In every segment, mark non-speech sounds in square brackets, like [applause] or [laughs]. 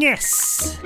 Yes.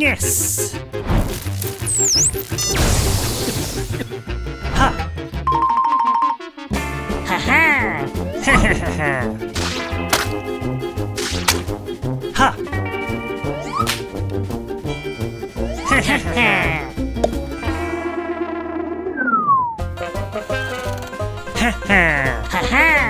Yes! [laughs] Ha! Ha ha! Ha ha ha! Ha! Ha ha ha! Ha ha! Ha ha!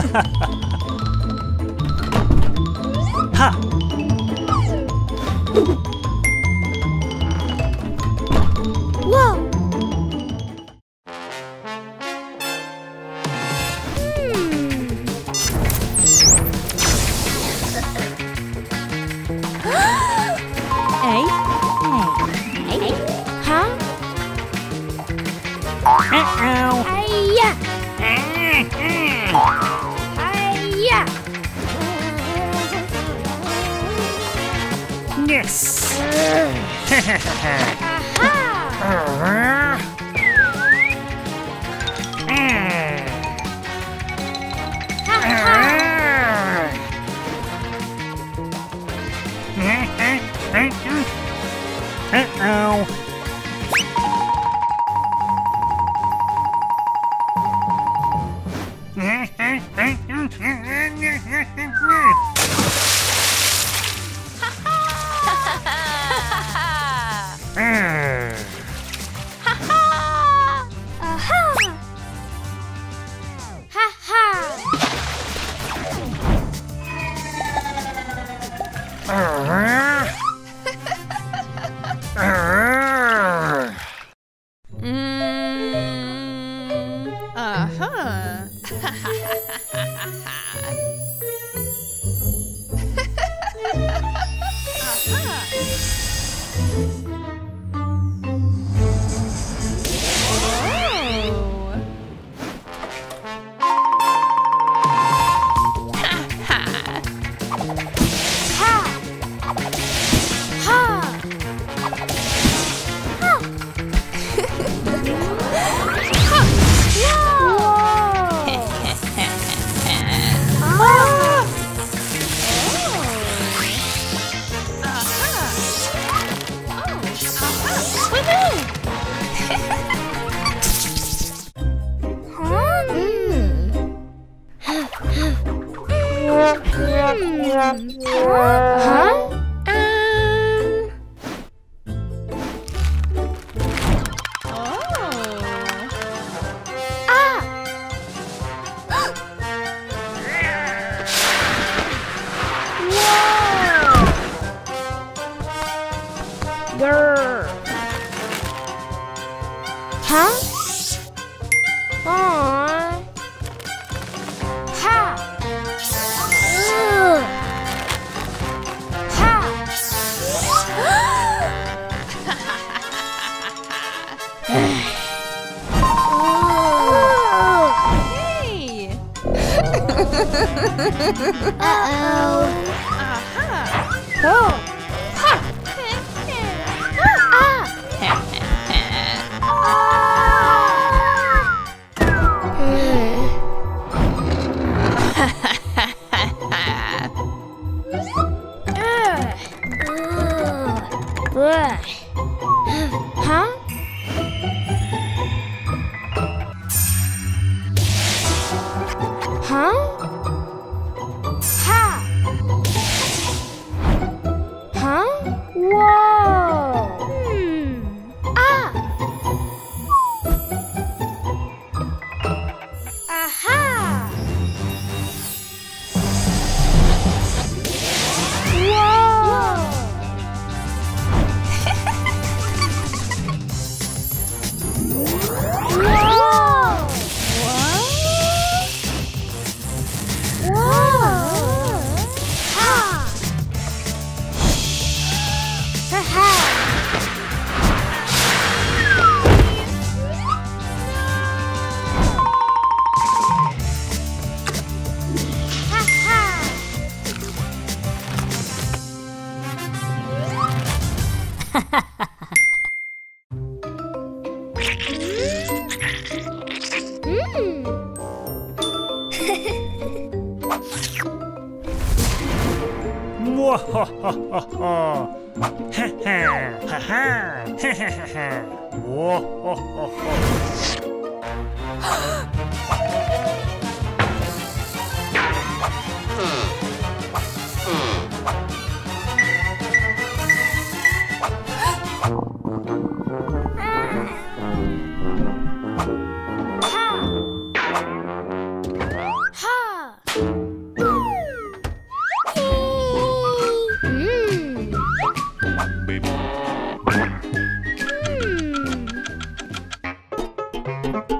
[laughs] はっ。[laughs] Uh-oh. Uh-huh. Oh. Ha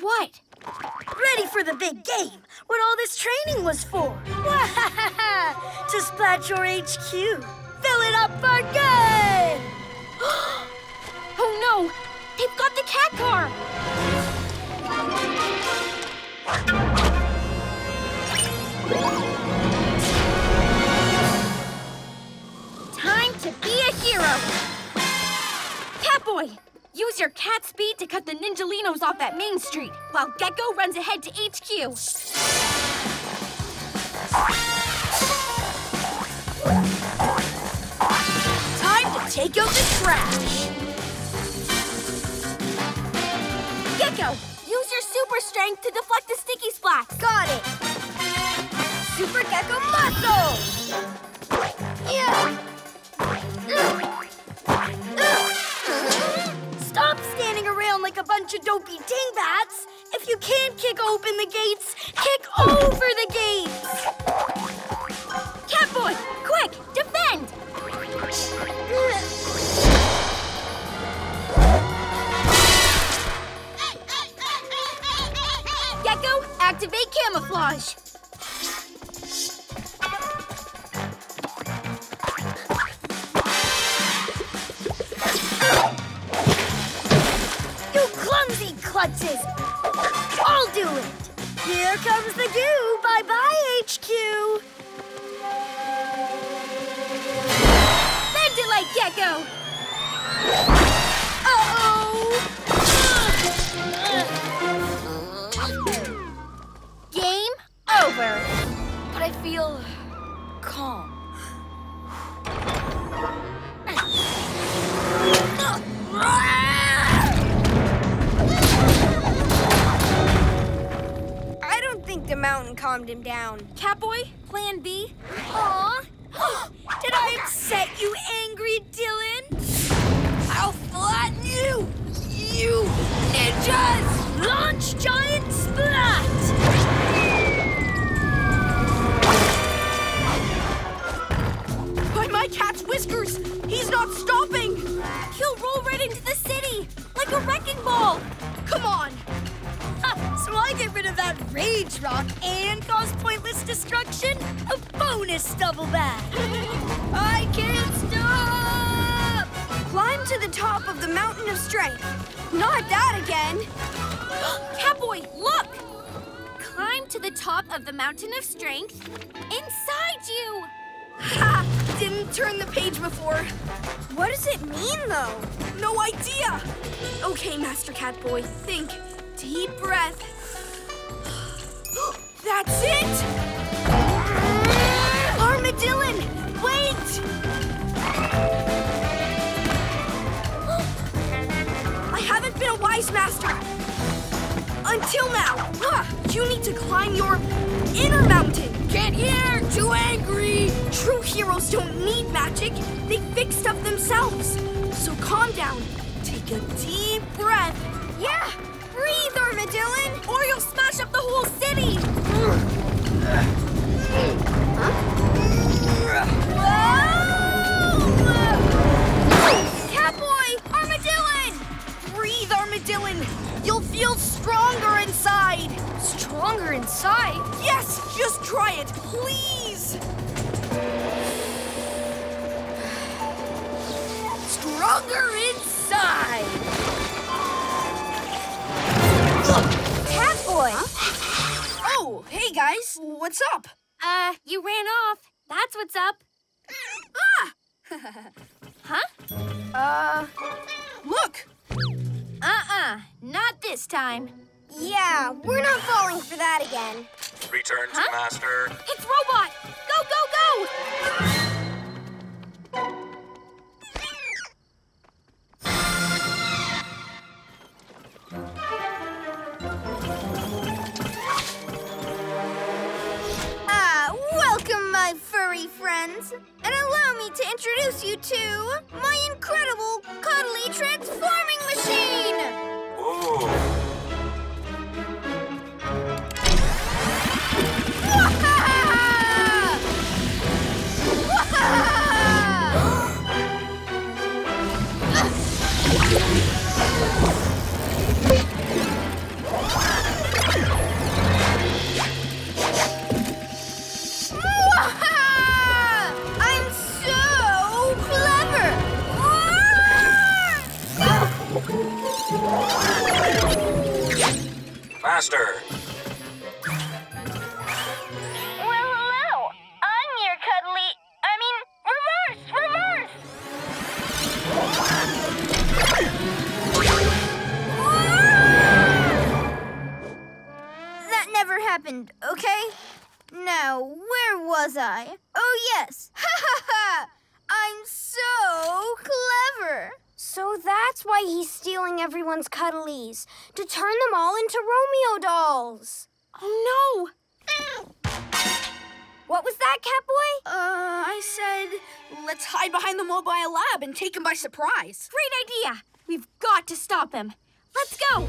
What? Ready for the big game. What all this training was for. [laughs] to splat your HQ. Fill it up for good. [gasps] Oh no! They've got the cat car! Time to be a hero! Catboy! Use your cat speed to cut the Ninjalinos off at Main Street, while Gekko runs ahead to HQ. Time to take out the trash! Gekko, use your super strength to deflect the sticky splats. Got it. Super Gekko muscle. Yeah. Stop standing around like a bunch of dopey dingbats. If you can't kick open the gates, kick over I can't stop! Climb to the top of the mountain of strength. Not that again. [gasps] Catboy, look! Climb to the top of the mountain of strength inside you. Ha! Didn't turn the page before. What does it mean, though? No idea. Okay, Master Catboy, think. Deep breath. [gasps] That's it! Armadylan, wait! [gasps] I haven't been a wise master. Until now. Huh, You need to climb your inner mountain. Can't hear, too angry. True heroes don't need magic. They fix stuff themselves. So calm down. Take a deep breath. Yeah, breathe, Armadylan, or you'll smash up the whole city. [sighs] Catboy! You'll feel stronger inside! Stronger inside? Yes! Just try it, please! Stronger inside! Catboy! Oh, hey guys, what's up? Uh, you ran off. That's what's up. Ah! [laughs] huh? Uh, look! Uh-uh, not this time. Yeah, we're not falling for that again. Return to Huh? master. It's Robot! Go, go, go! Ah, welcome, my furry friends. And allow me to introduce you to my incredible cuddly transforming machine! Ooh. [laughs] [laughs] Master. Well, hello. I'm your cuddly. I mean, reverse, reverse. That never happened, okay? Now, where was I? Oh, yes. [laughs] Ha ha ha! I'm so clever. So that's why he's stealing everyone's cuddlies, to turn them all into Romeo dolls. Oh, no. What was that, Catboy? Uh, I said, let's hide behind the mobile lab and take him by surprise. Great idea. We've got to stop him. Let's go.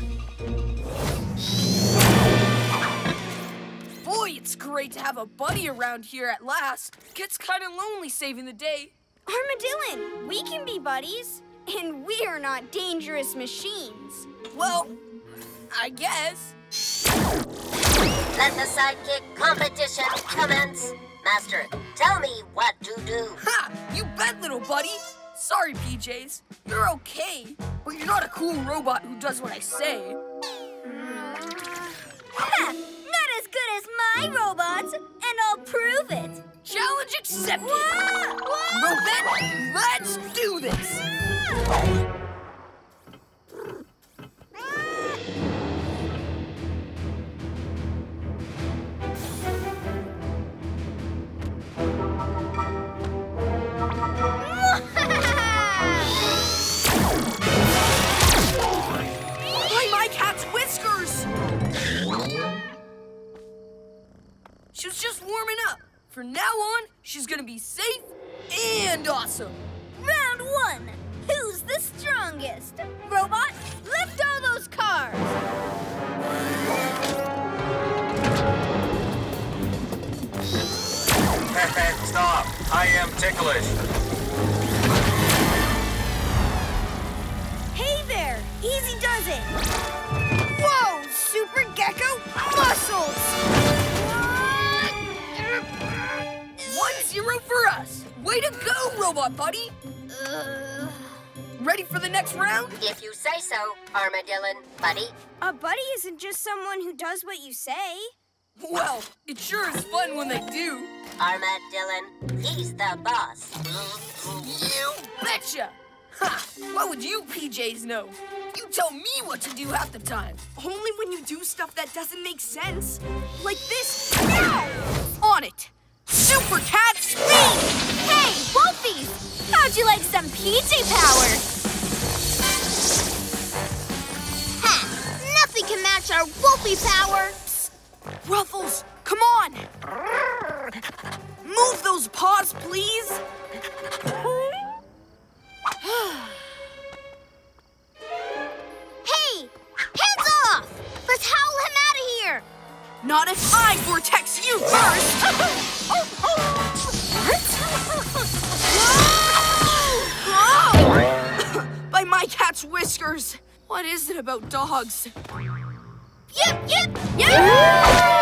Boy, it's great to have a buddy around here at last. Gets kind of lonely saving the day. Armadylan, we can be buddies. And we're not dangerous machines. Well, I guess. Let the sidekick competition commence. Master, tell me what to do. Ha! You bet, little buddy. Sorry, PJs. You're okay, but you're not a cool robot who does what I say. Ha! Not as good as my robots, and I'll prove it. Challenge accepted. Wah! Wah! Well then, let's do this. By who does what you say. Well, it sure is fun when they do. Armadylan, he's the boss. You betcha! Ha! What would you PJs know? You tell me what to do half the time. Only when you do stuff that doesn't make sense. Like this. Now! On it. Super cat speed! Hey, Wolfies! How'd you like some PJ power? Match our Wolfie power! Ruffles, come on! Move those paws, please! Hey! Hands off! Let's howl him out of here! Not if I vortex you first! Whoa! By my cat's whiskers! What is it about dogs? Yip, yip, yip!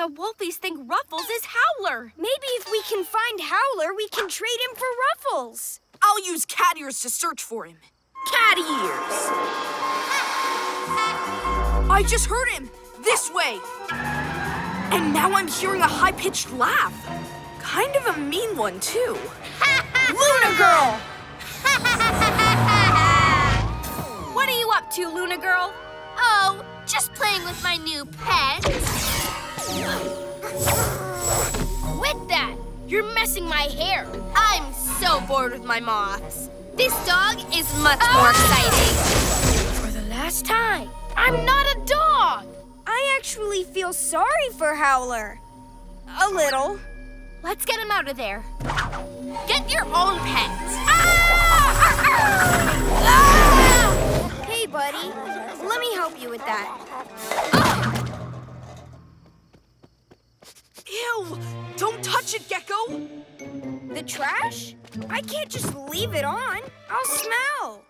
The Wolfies think Ruffles is Howler. Maybe if we can find Howler, we can trade him for Ruffles. I'll use cat ears to search for him. Cat ears! I just heard him! This way! And now I'm hearing a high pitched laugh. Kind of a mean one, too. [laughs] Luna Girl! [laughs] What are you up to, Luna Girl? Oh, just playing with my new pet. Quit that! You're messing my hair. I'm so bored with my moths. This dog is much more ah! exciting. For the last time. I'm not a dog. I actually feel sorry for Howler. A little. Let's get him out of there. Get your own pets. Hey, ah! Don't it, Gekko! The trash? I can't just leave it on. I'll smell.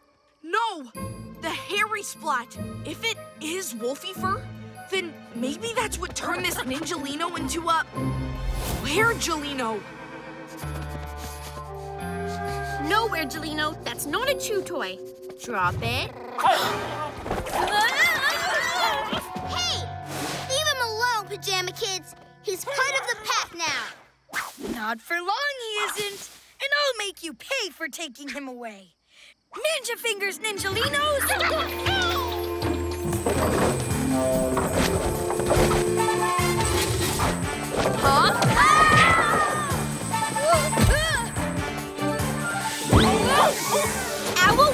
No! The hairy splat. If it is Wolfie fur, then maybe that's what turned this Ninjalino into a. Where, Jelino? Nowhere, Jelino. That's not a chew toy. Drop it. Hey! Leave him alone, Pajama Kids. He's part of the pack now. Not for long, he isn't. And I'll make you pay for taking him away. Ninja Fingers, Ninjalinos! Ah!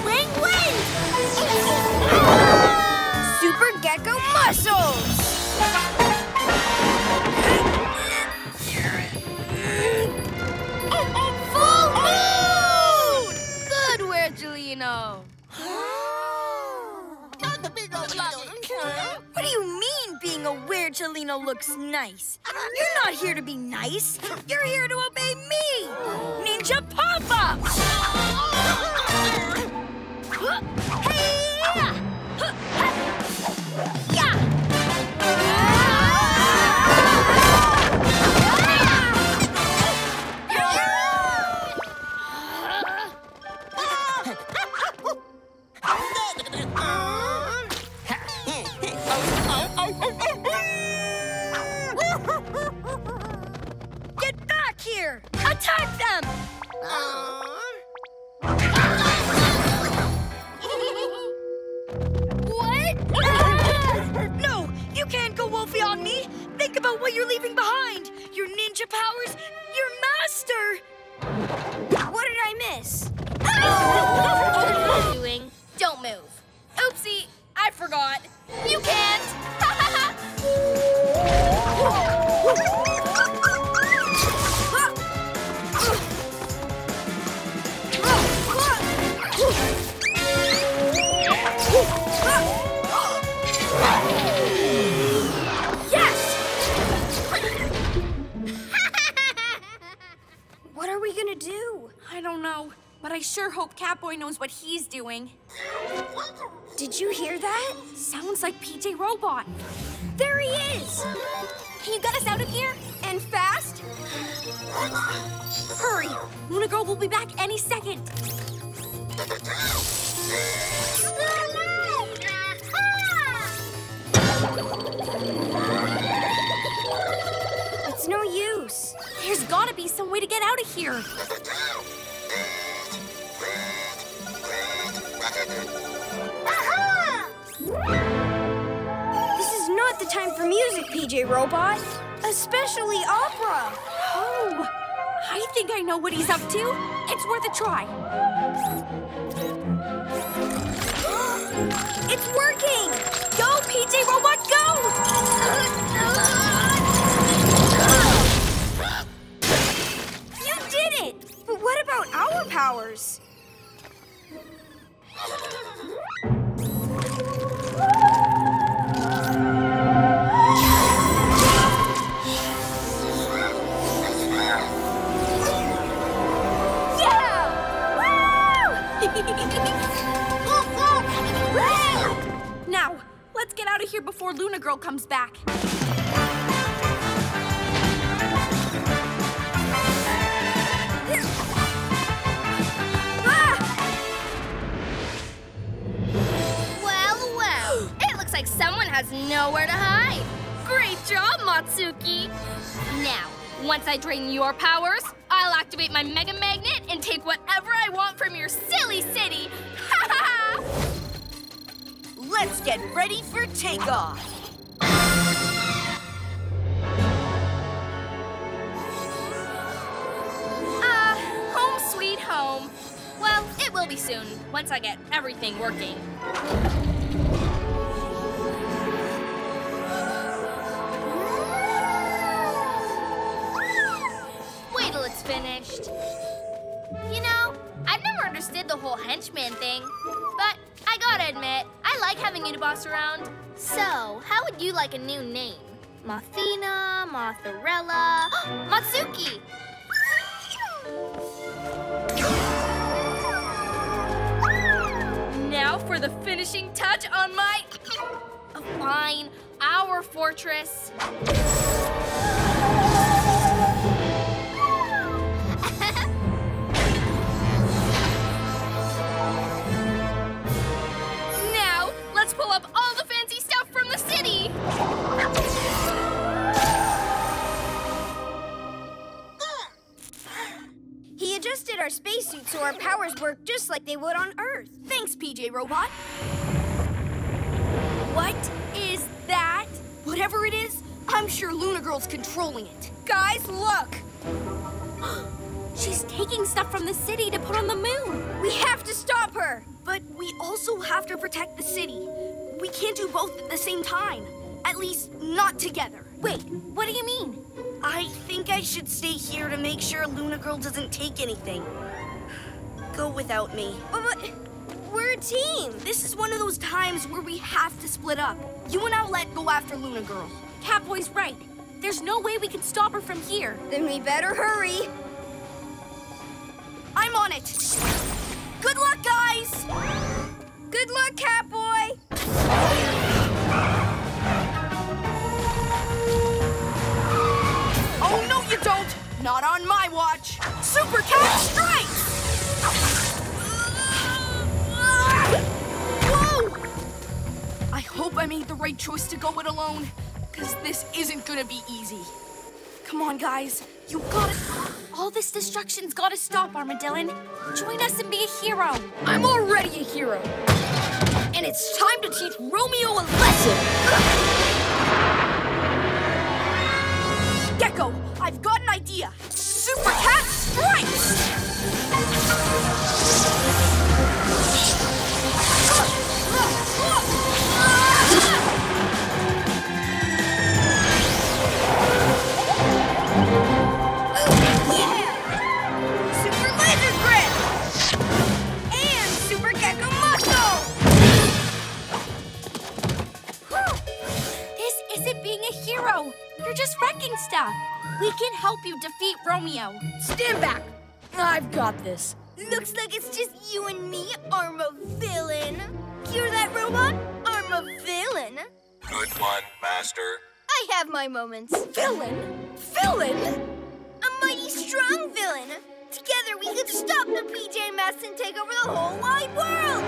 Wing Wing! Super Gekko Muscles! Looks nice? You're not here to be nice. You're here to obey me, Ninja Papa! [laughs] about what you're leaving behind. Your ninja powers, your master. What did I miss? Doing. [laughs] like PJ Robot. There he is! Can you get us out of here? And fast? Hurry! Luna Girl will be back any second. It's no use. There's gotta be some way to get out of here. Not the time for music, PJ Robot. Especially opera. Oh, I think I know what he's up to. It's worth a try. [gasps] It's working! Go, PJ Robot, go! You did it! But what about our powers? Here before Luna Girl comes back. [gasps] Well, well. [gasps] it looks like someone has nowhere to hide. Great job, Matsuki. Now, once I drain your powers, I'll activate my Mega Magnet and take whatever I want from your silly city. Ha ha ha! Let's get ready for takeoff. Ah, home sweet home. Well, it will be soon, once I get everything working. Wait till it's finished. You know, I've never understood the whole henchman thing, I like having Uniboss around. So, how would you like a new name? Mothina, Mothorella, [gasps] Motsuki! Now for the finishing touch on my. Fine, our fortress. He adjusted our spacesuit so our powers work just like they would on Earth. Thanks, PJ Robot. What is that? Whatever it is, I'm sure Luna Girl's controlling it. Guys, look! [gasps] She's taking stuff from the city to put on the moon. We have to stop her! But we also have to protect the city. We can't do both at the same time. At least, not together. Wait, what do you mean? I think I should stay here to make sure Luna Girl doesn't take anything. Go without me. But, but we're a team. This is one of those times where we have to split up. You and Owlette go after Luna Girl. Catboy's right. There's no way we can stop her from here. Then we better hurry. I'm on it. Good luck, guys! Good luck, Catboy! Don't! Not on my watch! Super Cat strikes! Whoa! I hope I made the right choice to go it alone, because this isn't gonna be easy. Come on, guys. You got it. All this destruction's gotta stop, Armadylan. Join us and be a hero. I'm already a hero. And it's time to teach Romeo a lesson. Idea. Super Cat Strikes! Super Lizard Grip! And Super Gekko Muscle! This isn't being a hero. You're just wrecking stuff. We can help you defeat Romeo. Stand back. I've got this. Looks like it's just you and me, Arma Villain. Hear that, robot? Arma Villain. Good one, Master. I have my moments. Villain? Villain? A mighty strong villain. Together we could stop the PJ Masks and take over the whole wide world.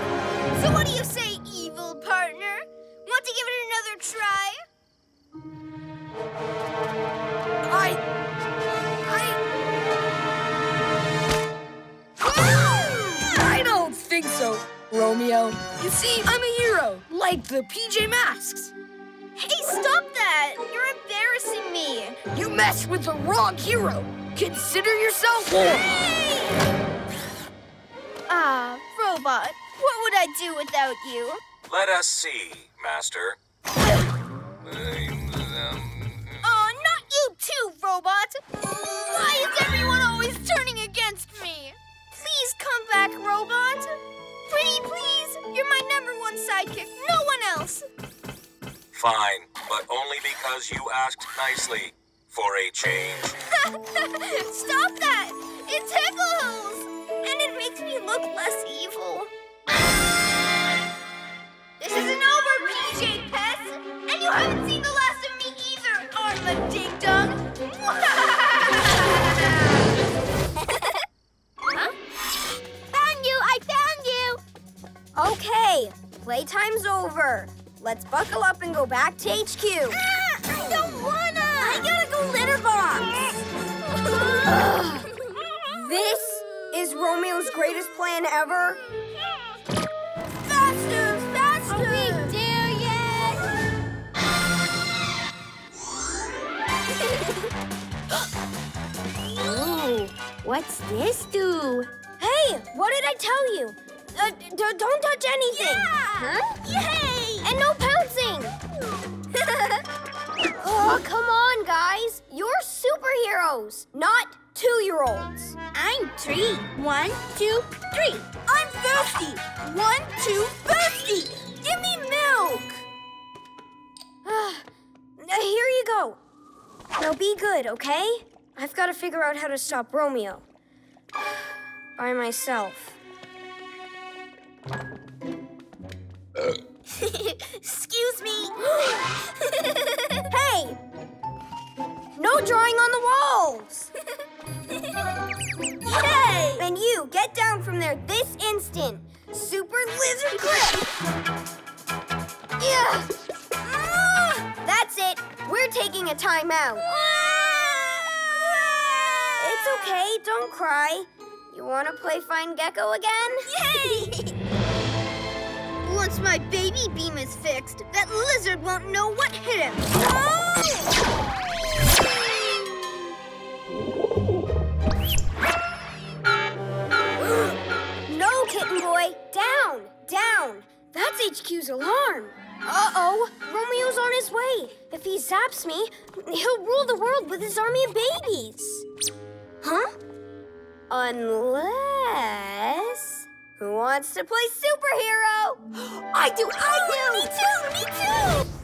So what do you say, evil partner? Want to give it another try? Romeo. You see, I'm a hero, like the PJ Masks. Hey, stop that! You're embarrassing me. You messed with the wrong hero. Consider yourself warned. Ah, robot, what would I do without you? Let us see, Master. Oh, not you too, robot! Why is everyone always turning against me? Please come back, robot! Pretty please! You're my number one sidekick, no one else! Fine, but only because you asked nicely. For a change. [laughs] Stop that! It tickles! And it makes me look less evil. This isn't over, PJ Let's buckle up and go back to HQ. I don't wanna! I gotta go litter box! this is Romeo's greatest plan ever? Faster! Faster! Are we there yet? [laughs] Ooh, what's this do? Hey, what did I tell you? Uh, don't touch anything. Huh? Yay! Oh, come on, guys. You're superheroes, not two-year-olds. I'm three. One, two, three. I'm thirsty. One, two, thirsty. Give me milk. [sighs] Here you go. Now be good, okay? I've got to figure out how to stop Romeo. [sighs] By myself. [laughs] Excuse me. [gasps] [laughs] No drawing on the walls! [laughs] Yay! And you, get down from there this instant. Super lizard grip! Yeah! Ah! That's it. We're taking a timeout. It's okay, don't cry. You want to play Find Gekko again? Yay! [laughs] Once my baby beam is fixed, that lizard won't know what hit him. no, down. That's HQ's alarm. Uh-oh, Romeo's on his way. If he zaps me, he'll rule the world with his army of babies. Huh? Unless... Who wants to play superhero? [gasps] I do, I do! Oh, me too, me too!